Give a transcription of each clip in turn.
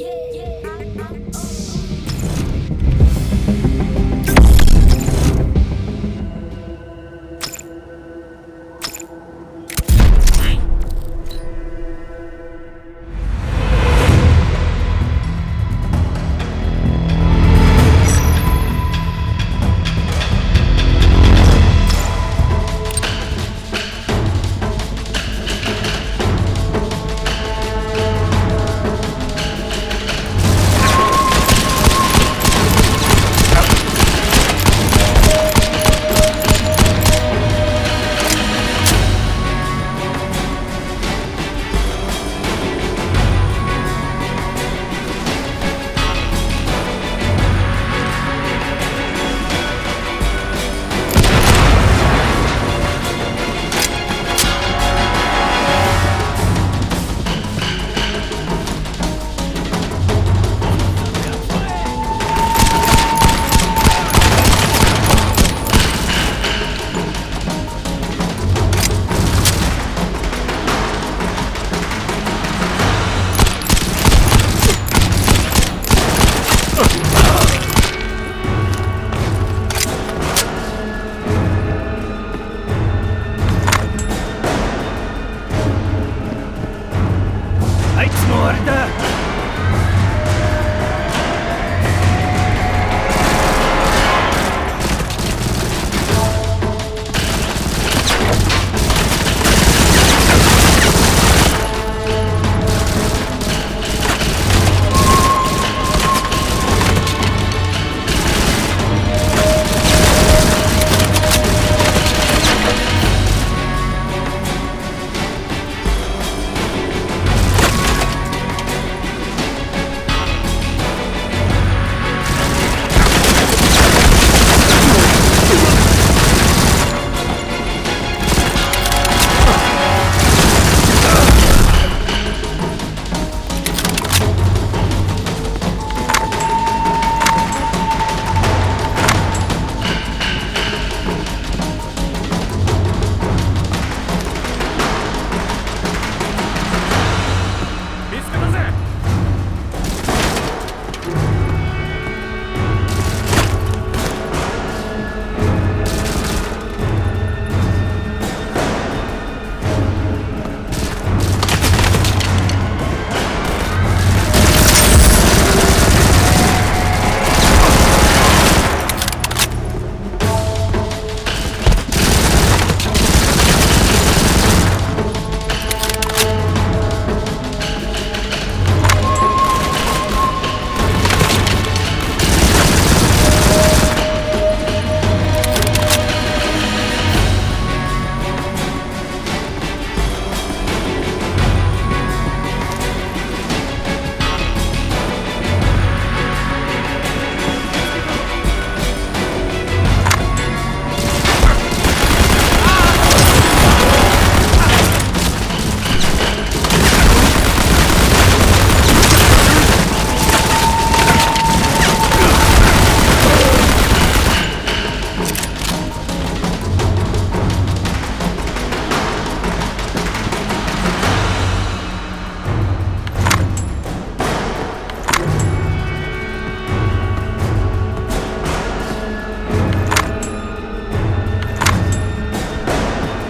yeah, yeah. Oh, oh.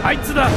あいつだ。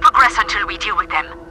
progress until we deal with them.